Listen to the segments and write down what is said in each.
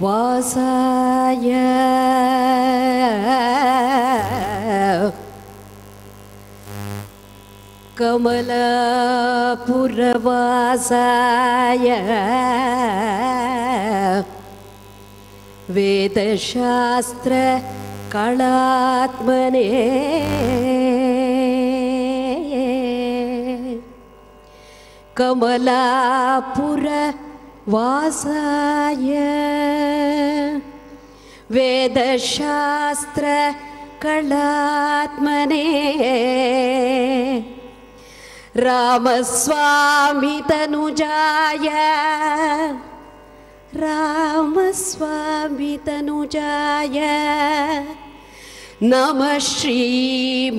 वासाय। कमलपुरवासाय वेदशास्त्र कलात्मने। कमलापुर वासाय। वेदशास्त्रकलात्मने रामस्वामितनुजाय रामस्वामितनुजाय रामस्वामि श्रीमुद्दुस्वामिने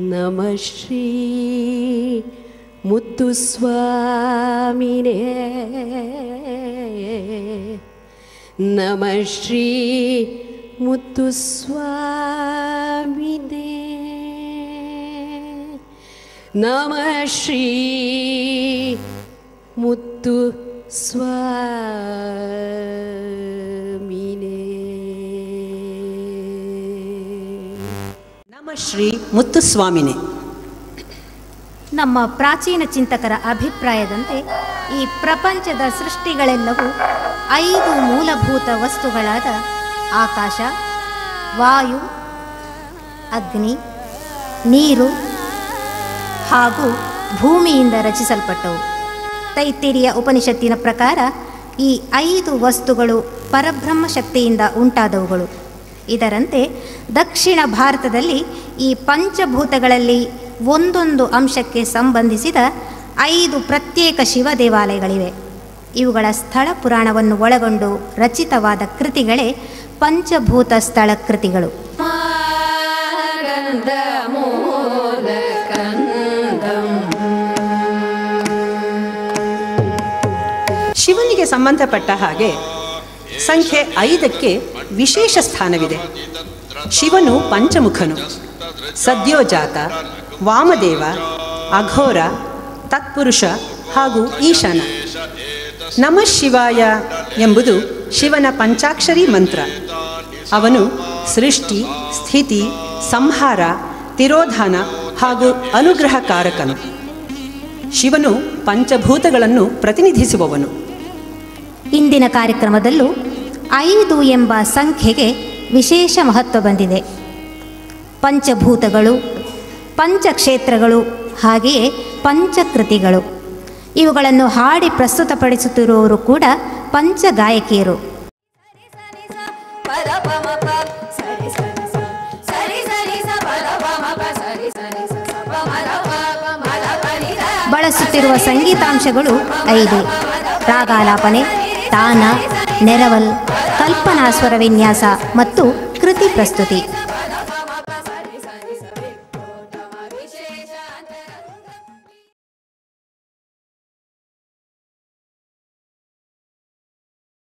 नमः श्री मुत्तुस्वामिने। नमः श्री मुत्तुस्वामिने। नमः श्री मुत्तु स्वा ಶ್ರೀ ಮುತ್ತುಸ್ವಾಮಿನಿ. ನಮ್ಮ ಪ್ರಾಚೀನ ಚಿಂತಕರ ಅಭಿಪ್ರಾಯದಂತೆ ಈ ಪ್ರಪಂಚದ ಸೃಷ್ಟಿಗಳೆಲ್ಲವೂ ಐದು ಮೂಲಭೂತ ವಸ್ತುಗಳಾದ ಆಕಾಶ, ವಾಯು, ಅಗ್ನಿ, ನೀರು ಹಾಗೂ ಭೂಮಿಯಿಂದ ರಚಿಸಲ್ಪಟ್ಟವು. ತೈತ್ತಿರಿಯ ಉಪನಿಷತ್ತಿನ ಪ್ರಕಾರ ಈ ಐದು ವಸ್ತುಗಳು ಪರಬ್ರಹ್ಮ ಶಕ್ತಿಯಿಂದ ಉಂಟಾದವುಗಳು. ಇದರಂತೆ ದಕ್ಷಿಣ ಭಾರತದಲ್ಲಿ ಈ ಪಂಚಭೂತಗಳಲ್ಲಿ ಒಂದೊಂದು ಅಂಶಕ್ಕೆ ಸಂಬಂಧಿಸಿದ ಐದು ಪ್ರತ್ಯೇಕ ಶಿವ ದೇವಾಲಯಗಳಿವೆ. ಇವುಗಳ ಸ್ಥಳ ಪುರಾಣವನ್ನು ಒಳಗೊಂಡು ರಚಿತವಾದ ಕೃತಿಗಳೇ ಪಂಚಭೂತ ಸ್ಥಳ ಕೃತಿಗಳು. ಶಿವನಿಗೆ ಸಂಬಂಧಪಟ್ಟ ಹಾಗೆ ಸಂಖ್ಯೆ ಐದಕ್ಕೆ ವಿಶೇಷ ಸ್ಥಾನವಿದೆ. ಶಿವನು ಪಂಚಮುಖನು. ಸದ್ಯೋಜಾತ, ವಾಮದೇವ, ಅಘೋರ, ತತ್ಪುರುಷ ಹಾಗೂ ಈಶಾನ. ನಮಃ ಶಿವಾಯ ಎಂಬುದು ಶಿವನ ಪಂಚಾಕ್ಷರಿ ಮಂತ್ರ. ಅವನು ಸೃಷ್ಟಿ, ಸ್ಥಿತಿ, ಸಂಹಾರ, ತಿರೋಧಾನ ಹಾಗೂ ಅನುಗ್ರಹಕಾರಕನು. ಶಿವನು ಪಂಚಭೂತಗಳನ್ನು ಪ್ರತಿನಿಧಿಸುವವನು. ಇಂದಿನ ಕಾರ್ಯಕ್ರಮದಲ್ಲೂ ಐದು ಎಂಬ ಸಂಖ್ಯೆಗೆ ವಿಶೇಷ ಮಹತ್ವ ಬಂದಿದೆ. ಪಂಚಭೂತಗಳು, ಪಂಚಕ್ಷೇತ್ರಗಳು, ಹಾಗೆಯೇ ಪಂಚಕೃತಿಗಳು. ಇವುಗಳನ್ನು ಹಾಡಿ ಪ್ರಸ್ತುತಪಡಿಸುತ್ತಿರುವವರು ಕೂಡ ಪಂಚಗಾಯಕಿಯರು. ಬಳಸುತ್ತಿರುವ ಸಂಗೀತಾಂಶಗಳು ಐದು. ರಾಗಾಲಾಪನೆ ತಾನ ನೆರವಲ್ ಕಲ್ಪನಾ ಸ್ವರ ವಿನ್ಯಾಸ ಮತ್ತು ಕೃತಿ ಪ್ರಸ್ತುತಿ.